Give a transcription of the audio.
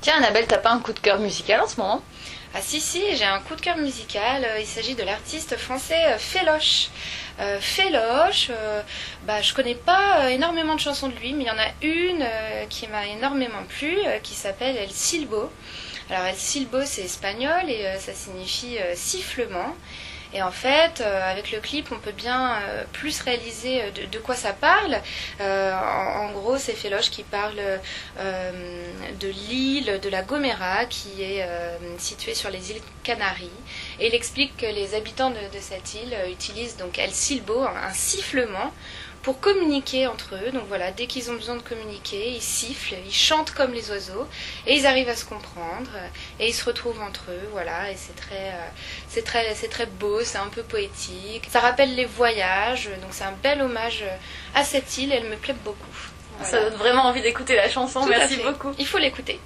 Tiens, Annabelle, t'as pas un coup de cœur musical en ce moment? Ah si si, j'ai un coup de cœur musical. Euh, Il s'agit de l'artiste français euh, Féloche. Euh, Féloche, bah, je connais pas énormément de chansons de lui, mais il y en a une qui m'a énormément plu, qui s'appelle El Silbo. Alors El Silbo c'est espagnol et ça signifie sifflement. Et en fait, avec le clip, on peut bien plus réaliser de, quoi ça parle. En, gros, c'est Féloche qui parle de l'île de la Gomera, qui est située sur les îles Canaries. Et il explique que les habitants de, de cette île euh, utilisent donc El Silbo, un, un sifflement, pour communiquer entre eux. Donc voilà, dès qu'ils ont besoin de communiquer, ils sifflent, ils chantent comme les oiseaux, et ils arrivent à se comprendre, et ils se retrouvent entre eux. Voilà, et c'est très, euh, c'est très, c'est très beau, c'est un peu poétique. Ça rappelle les voyages, donc c'est un bel hommage à cette île. Elle me plaît beaucoup. Ça donne vraiment envie d'écouter la chanson. Tout Merci beaucoup. Il faut l'écouter.